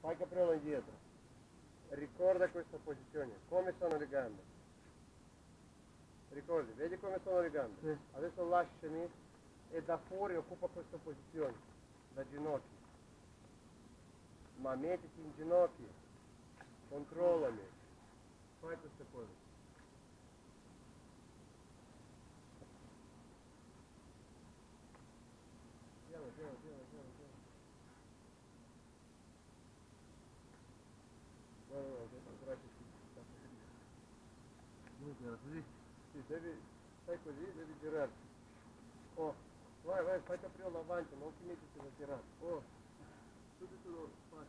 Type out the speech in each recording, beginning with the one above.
fai capriola indietro. Ricorda questa posizione, come sono le gambe. Ricordi, vedi come sono le gambe? Sì. Adesso lasciami e da fuori occupa questa posizione, da ginocchio. Ma mettiti in ginocchio, controllami, fai queste cose. Così. Sì, devi, stai così, devi girarti. Oh, vai, vai, metti a girare. Oh, subito lo fai.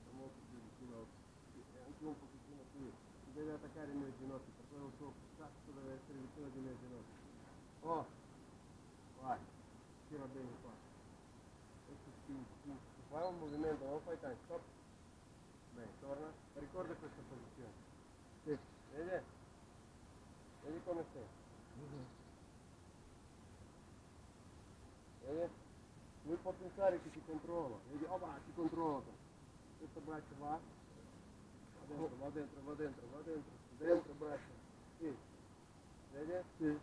Sta molto più vicino, sì, e anche un pochettino qui. Ti devi attaccare il mio ginocchio, per quello il tuo cazzo deve essere vicino ai miei ginocchi. Oh, vai, tira. Adesso spingi, spingi. Fai un movimento, non fai tanto, stop. Bene, torna. Ricorda questa posizione. Sì. Vedi? Vedi come sei? Vedi? Può pensare che ti controlla. Vedi? Oh, va, ti controlla. Questo braccio va. Va dentro, va dentro, va dentro, va dentro. Dentro braccio. Sì. Vedi? Sì.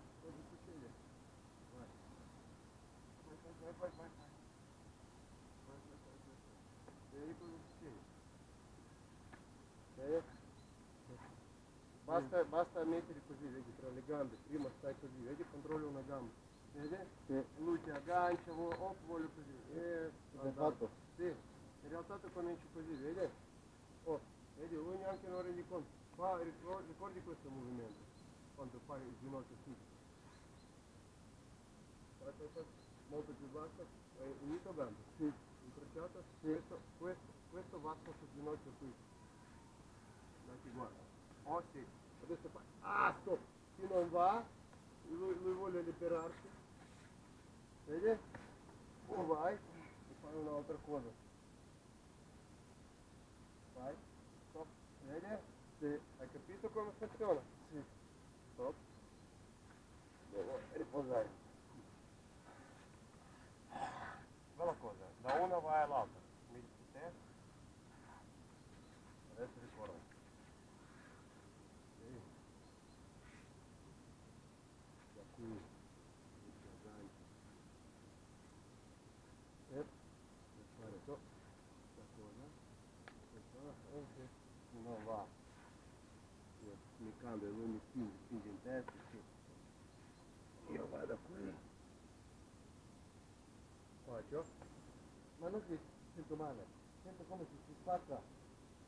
Vai. Vai, vai, vai, vai, vai. Basta, basta mettere così, vedi, tra le gambe, prima stai così, vedi, controlli una gamba, vedi? Sì. Lui ti aggancia, voglio così, e andato. fatto? Sì, in realtà tu cominci così, vedi? Oh, vedi, lui neanche non rendi conto. Ricor- ricordi questo movimento, quando fai il ginocchio qui. Fai, fai, fai, molto più basso, hai unito gambe, Sì. incrociato, Sì. questo, questo, questo sotto il ginocchio qui. Dai, guarda. Oh sì, adesso fai. Ah, stop! Qui non va, lui, lui vuole liberarsi. Vedi? O vai e fai un'altra cosa. Vai, stop, vedi? Sì. Hai capito come funziona? Sì. Stop. Devo riposare. Bella cosa, da una vai all'altra. Te. Sì. Da qui. Ciò. Questa cosa. Questa. sì. Non va. Io mi cambio, lui mi spinge, spinge in testa. Io vado qui. Faccio. Ma non che sento male, sento come se si spacca.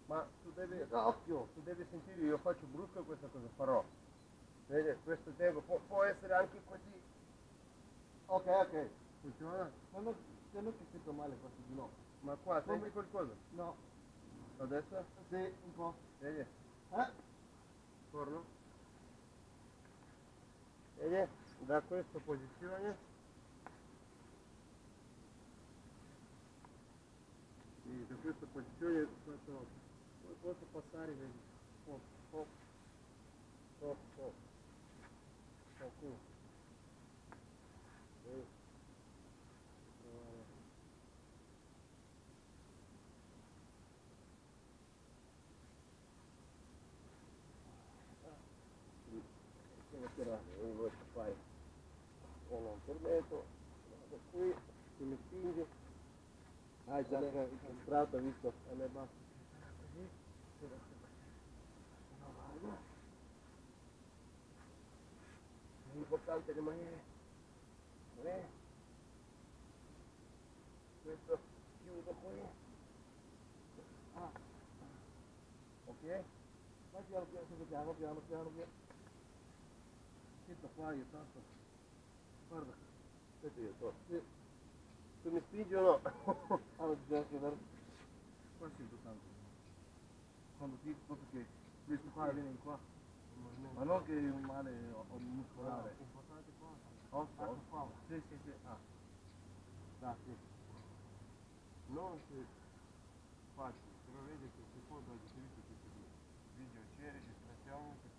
Ma tu devi, Occhio! tu devi sentire, io faccio brusco questa cosa farò. Vedi, questo tempo può, può essere anche così. Ok, ok. Funziona? Ma non, se non che sento male questo ginocchio. Ma qua Come- qualcosa? No. Adesso? Sì, un po'. Vedi, Eh? torno. Vedi, da questa posizione. Sì, da questa posizione faccio, posso passare, vedi, pop, pop, pop, pop, pop, maschera dove volete fare sono un cornetto vado qui si mi spinge ah già incontrato visto alle basse così una vaga è importante rimanere bene questo chiudo qui ah ok ma piano piano piano piano piano piano. Qua io tanto. Guarda, aspetta io. Sì. Tu mi spingi o no? Allora bisogna chiedere. Qua sento tanto. Quando ti, proprio che questo qua viene in qua. Ma non che è un male muscolare. Importante qua. Osso, osso. qua. Sì, sì, sì. Ah. Da, sì. Non che facile, però vedi che si può dare diritto questo video c'è registrazione, persona.